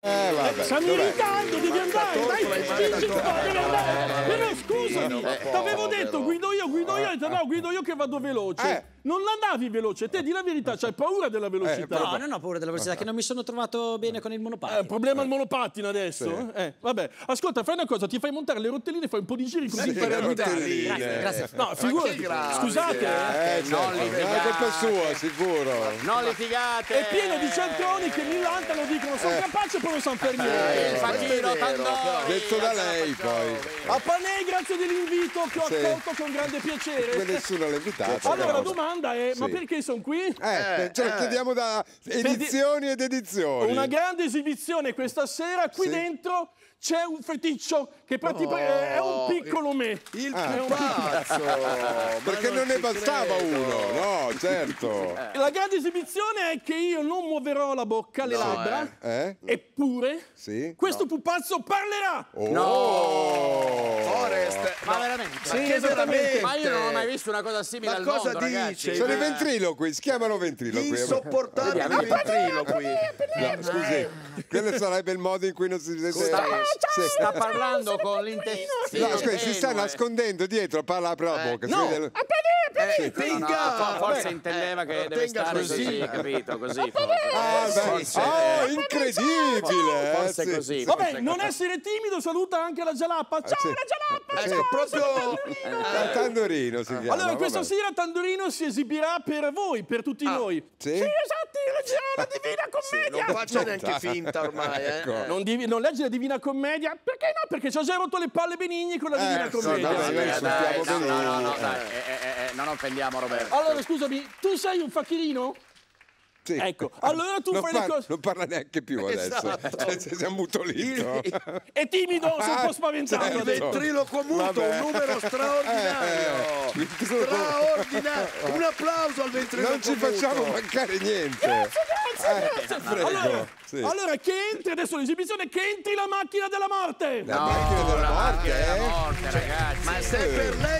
Eh, vabbè. In ritardo, devi andare, dai, spingi po', devi andare. Però scusami, t'avevo detto guido io, guido io, no, guido io che vado veloce. Eh. Non andavi veloce, te di la verità, c'hai paura della velocità. No, non ho paura della velocità, che non mi sono trovato bene con il Eh, monopattino. problema al monopattino adesso? Eh, vabbè. Ascolta, fai una cosa, ti fai montare le rotelline, fai un po' di giri così Sì, impari a le guidare. rotelline. Grazie, grazie. No, figurati. Scusate, eh. Eh, certo. non Non è litigate. colpa sua, sicuro. Non litigate! È pieno di centroni che millantano, dicono sono capace e poi non sanno fare niente. Il Facchino Tandori! Detto da lei, poi. A Panè, grazie dell'invito che ho Sì. accolto con grande piacere. nessuno l'ha invitato. Allora, la però. Domanda è, ma Sì. perché sono qui? Eh, ce lo chiediamo da edizioni ed edizioni. Una grande esibizione questa sera, qui Sì. dentro c'è un feticcio che praticamente è un piccolo me. Il È un- pupazzo! Perché non ne bastava uno, no, certo. La grande esibizione è che io non muoverò la bocca, le No, labbra, Eh? eppure Sì? questo pupazzo parlerà. Oh! Forest! Ma veramente? Ma che esattamente. Ma io non ho mai visto una cosa simile Ma al cosa mondo, ragazzi. dice? Sono i ventriloqui, si chiamano ventriloqui. Insopportabili ventriloqui! No, scusi, quello sarebbe il modo in cui non si sente. Sta, Sì. sta parlando con l'intestino. No, scusi, si sta tenue. nascondendo dietro, parla apre la bocca. si No, vede- Eh, No, no, forse intendeva che deve tenga stare così. così, capito? Così forse. Ah, Forse- oh, incredibile! eh, Forse sì. così. Vabbè, non essere timido, saluta anche la Jalappa. Ciao, sì. la Jalappa! Ecco, ciao, proprio... Eh, Tandorino si chiama. Allora, questa vabbè. sera Tandorino si esibirà per voi, per tutti noi. Sì? esatto, leggerà la Divina Commedia. Non faccia neanche finta ormai, eh! Ecco. Non, divi- non leggi la Divina Commedia? Perché no? Perché ci ha già rotto le palle Benigni con la Divina Ecco, Commedia. Eh, insultiamo dai, no, no, no, no, dai, eh, eh, eh, non offendiamo Roberto. Allora, scusami, tu sei un facchino? Sì. Ecco, allora tu non fai le parla- cose- Non parla neanche più adesso. Esatto. Cioè, si è ammutolito. È timido, sei un Ah, po' spaventato. certo. Ventriloquo muto, Vabbè. un numero straordinario! Eh, ventriloquo- Straordinario! Un applauso al ventriloquo Non ci facciamo muto. mancare niente. Grazie, grazie. prego, Allora, sì. allora, che entri adesso l'esibizione, che entri la macchina della morte. La macchina della la morte, macchina della eh? morte, ragazzi. Ma se per lei sono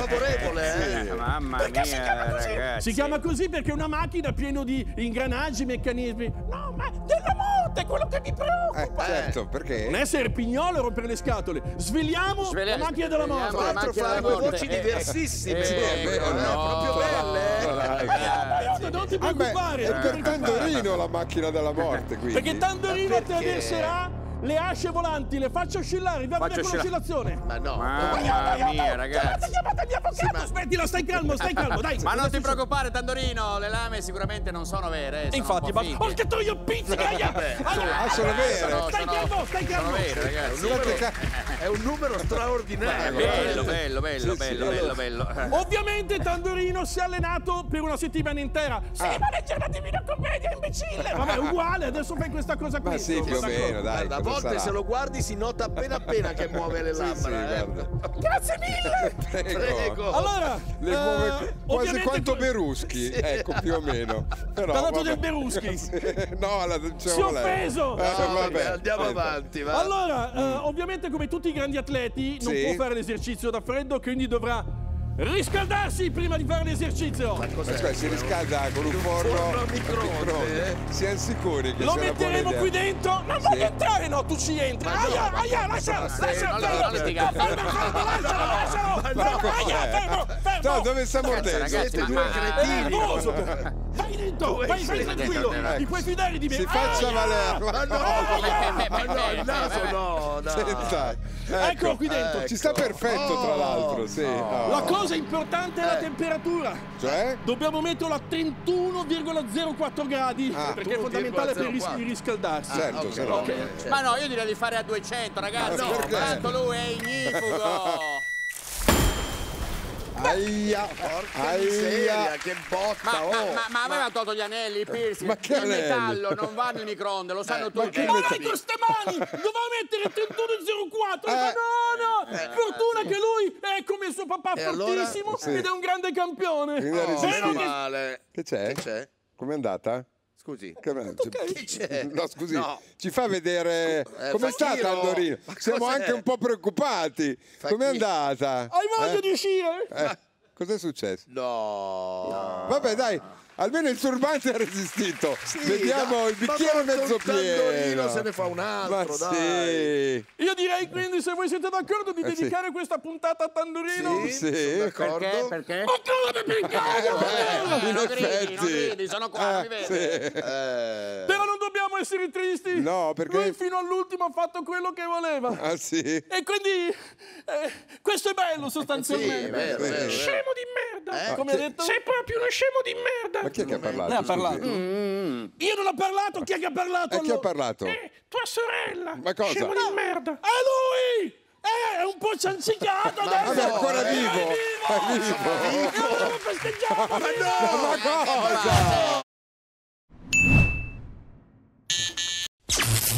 favorevole, eh! Mamma mia, ragazzi. Si chiama così perché è una macchina piena di ingranaggi, meccanismi. No, ma della morte è quello che mi Eh, preoccupa. certo, perché? Non essere pignolo e rompere le scatole. Svegliamo Sveglia- la macchina della morte. Tra la l'altro fa due voci Eh, diversissime, eh, proprio, eh, eh, no. proprio belle, eh! Aiuto, non ti Ah, beh, preoccupare. è per. Tandorino la macchina della morte, quindi. Perché Tandorino ti perché? Le asce volanti, le faccia oscillare, va Faccio bene con l'oscillazione. Ma no, Mamma mia, ragazzi. Chiamate il mio avvocato, smettila, stai calmo, stai calmo, dai. Ma non ti preoccupare, Tandorino, le lame sicuramente non sono vere. eh, sono Infatti, un ma po' finte. porca troia, pizzica, aia, aia, Ah, sono vere. Sono- Stai sono- calmo, stai calmo. Sono vere, ragazzi. È un numero straordinario! bello, bello, bello, Sì, sì, bello, bello, bello. Ovviamente Tandorino si è allenato per una settimana intera. Sì, ma leggere la Divina Commedia, imbecille. Vabbè, uguale, adesso fai questa cosa qui. Ma sì, più o Questa meno, dai. Guarda, a volte sarà? se lo guardi si nota appena appena che muove le Sì, labbra. sì, eh. guarda. cosa- Grazie mille. Prego. Prego! Allora, Le eh, muove quasi quanto que- Beruschi, ecco più o meno. Però, dato vabbè. del Beruschi? Sì, no, la diciamo Si è offeso. Eh, No, vabbè, andiamo aspetta. avanti, va. Allora, eh, ovviamente come tutti i grandi atleti non Sì. può fare l'esercizio da freddo, quindi dovrà riscaldarsi prima di fare l'esercizio. Ma Aspetta, si riscalda con un forno, a microonde, eh? Siamo sicuri che Lo metteremo qui dentro. Non voglio entrare, no, tu ci entri. Aia, aia, lascialo, lascialo, fermo. No, fermo, lascialo, lascialo. Aia, fermo, fermo. No, dove sta mordendo? ragazzi, Siete ma- due ma- È cretini! nervoso. Vai dentro, vai, vai tranquillo. Ti puoi fidare di me. Si faccia Aia. valere. Ma no, ma no, il naso no, no. Senta, Eccolo qui dentro. Ci sta perfetto, tra l'altro, sì. Oh. La cosa importante è la temperatura. Cioè? Dobbiamo metterlo a 31,04 gradi Ah, perché è fondamentale per ris- 31,04. riscaldarsi. Certo, se no. Ma no, io direi di fare a 200, ragazzi. Tanto lui è ignifugo. Aia, Porca miseria, aia. che botta, Ma, oh! ma, ma, ma aveva tolto gli anelli, i piercing, Ma che il metallo, non va nel microonde, lo sanno tutti. che Ma con queste mani doveva mettere 31,04 Eh. Ma no, no, fortuna che lui è come il suo papà E allora? fortissimo Sì. ed è un grande campione Oh, meno che- male. Che c'è? Che c'è? Com'è andata? Scusi. Che- Che c'è? No, scusi, No. ci fa vedere Eh, come sta Facchino, Tandorino? ma Siamo cos'è? anche un po' preoccupati. Com'è andata? Hai voglia Eh? di uscire? Eh, Cos'è successo? No. Vabbè, dai, almeno il turbante ha resistito. Vediamo dai, il bicchiere ma mezzo pieno. se ne fa un altro, Ma dai. sì. Io direi quindi, se voi siete d'accordo, di Eh, sì. dedicare questa puntata a Tandorino. Sì, Sì. sono d'accordo. Perché? Perché? Ma come per caso? Eh, in non gridi, effetti. non gridi, sono qua, non mi vede. sì. Eh, Però essere tristi. No, perché- Lui fino all'ultimo ha fatto quello che voleva. Ah sì. E quindi eh, questo è bello sostanzialmente. sì, è vero, è vero. Scemo di merda. Eh? Come ha detto? Sei proprio uno scemo di merda. Ma chi è che ha parlato? Lei ha parlato? Io non ho parlato, chi è che ha parlato? E chi ha parlato? Eh, tua sorella. Ma cosa? Scemo di merda. È lui! Eh, è un po' ciancicato adesso. Vabbè, è ancora Eh, vivo. È vivo. È vivo. E allora festeggiamo. Ma cosa?